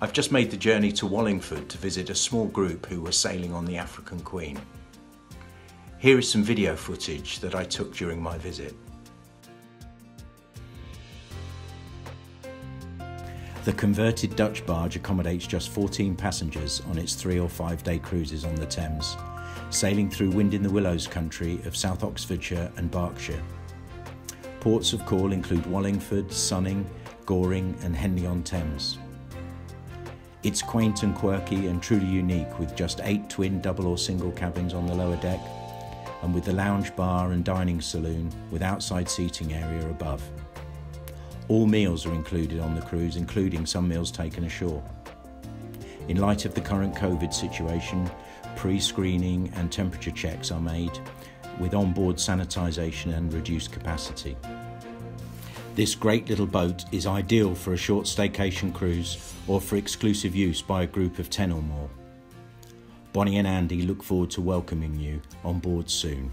I've just made the journey to Wallingford to visit a small group who were sailing on the African Queen. Here is some video footage that I took during my visit. The converted Dutch barge accommodates just 14 passengers on its three or five day cruises on the Thames, sailing through Wind in the Willows country of South Oxfordshire and Berkshire. Ports of call include Wallingford, Sonning, Goring, and Henley on Thames. It's quaint and quirky and truly unique with just eight twin double or single cabins on the lower deck and with the lounge bar and dining saloon with outside seating area above. All meals are included on the cruise, including some meals taken ashore. In light of the current COVID situation, pre screening and temperature checks are made with onboard sanitisation and reduced capacity. This great little boat is ideal for a short staycation cruise or for exclusive use by a group of 10 or more. Bonnie and Andy look forward to welcoming you on board soon.